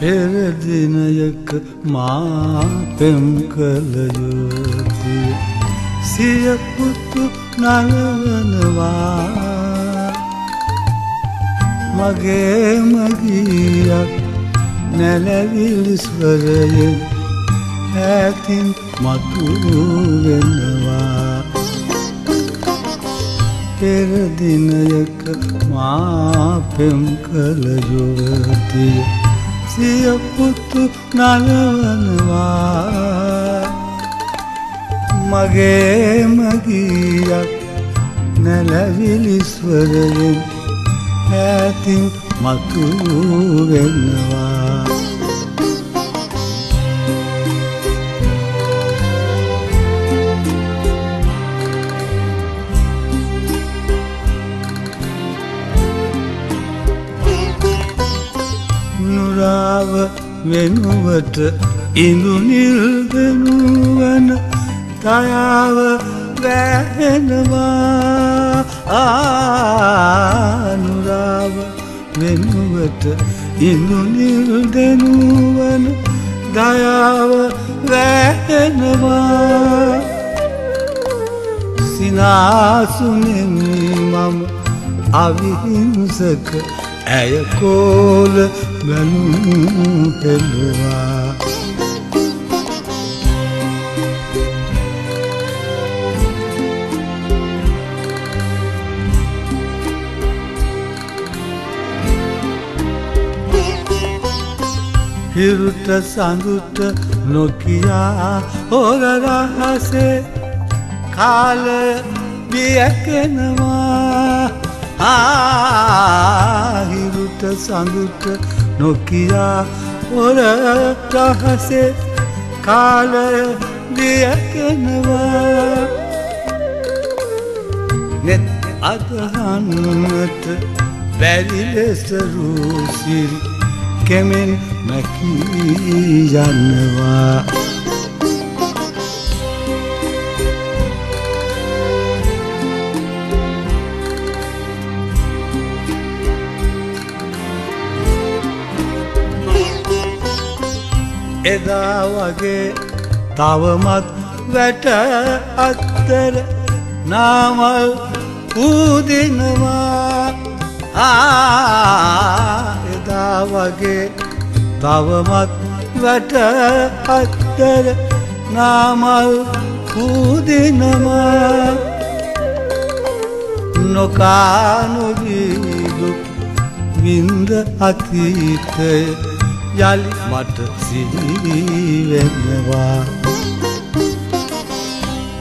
පෙරදිනයක මා පෙම් කළ යුතුය. සියපුතු නලවනවා. මගේ මගියක් නැලවිලිස්වරයෙන් ඇතින් මතු වෙනවා. පෙරදිනයක මා පෙම් කළ යුවතිය සියපුතු නලවනවා. මගේ මගියක් නැලවිලිස්වරයෙන් ඇතින් මතු වෙනවා නුරාව වෙනුවට ඉඳුනිල්දනුවන තයාව වැහෙනවා. ආනුරාව වෙනුවට ඉඳුනිල්දනුවන දයාව වැහෙනවා. සිනාසුනෙමි මම අවිහිංසක ඇය කෝල බැලුම් හෙල්වා හිරුට සඳුට නොකියා හොර රහසේ කාලය බියකෙනවා ආහිරුට සඳුට නොකියා හොර රහසේ කාලය බියකෙනවා නෙත් අදහන්නට බැරි ලෙස රූසිරි කෙමෙන් මැකී යන්නවා එදා වගේ තවමත් වැට අත්තර නාමල් පූදිනවා. එදා වගේ තවමත් වැට අත්තර නාමල් පූදිනවා. නොකානොවීදුක් වින්ද අතීතය යළි මට සිහිවෙනවා.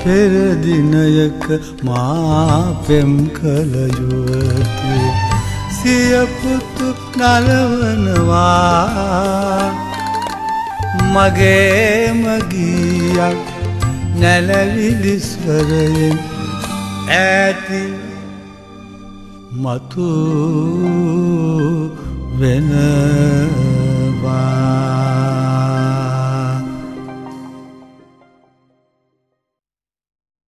පෙරදිනයක මා පෙම් කළ යුවතිය සියපුතු නලවනවා. මගේ මගියක් නැලවිලිස්වරයෙන් ඇති මතු වෙනවා